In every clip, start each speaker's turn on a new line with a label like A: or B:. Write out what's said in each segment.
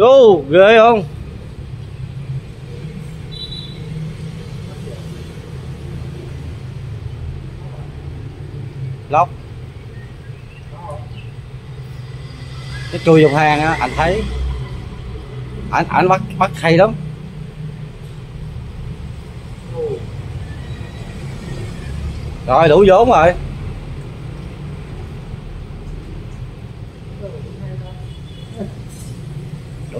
A: Đô, ghê không? Lóc. Cái chui trong hang á, anh thấy. Anh anh bắt bắt hay lắm. Rồi đủ vốn rồi.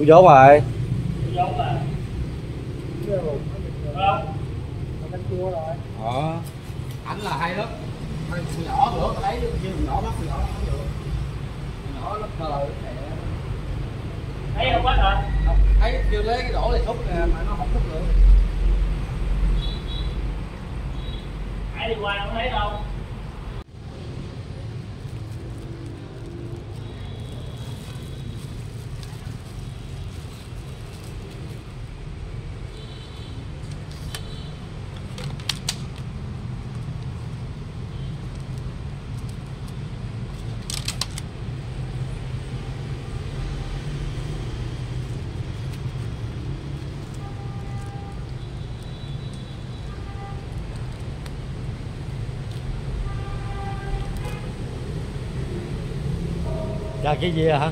A: Đủ vốn rồi Đó. Ảnh là hay lắm. Nhỏ nữa thấy như nhỏ mắt nhỏ không được. Nhỏ nó cờ
B: thấy không quá rồi
A: thấy chưa lấy cái đổ này thúc nè mà nó không thúc được.
B: Hãy đi qua không thấy đâu
A: Ra cái gì hả?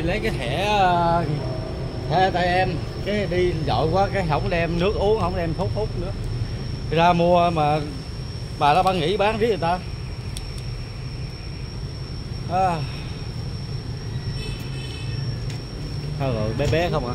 A: Đi lấy cái thẻ ờ, thẻ tay em, cái đi dội quá cái không đem nước uống, không đem thuốc hút nữa. Ra mua mà bà đó bán nghĩ bán riết người ta. À. thôi rồi bé bé không à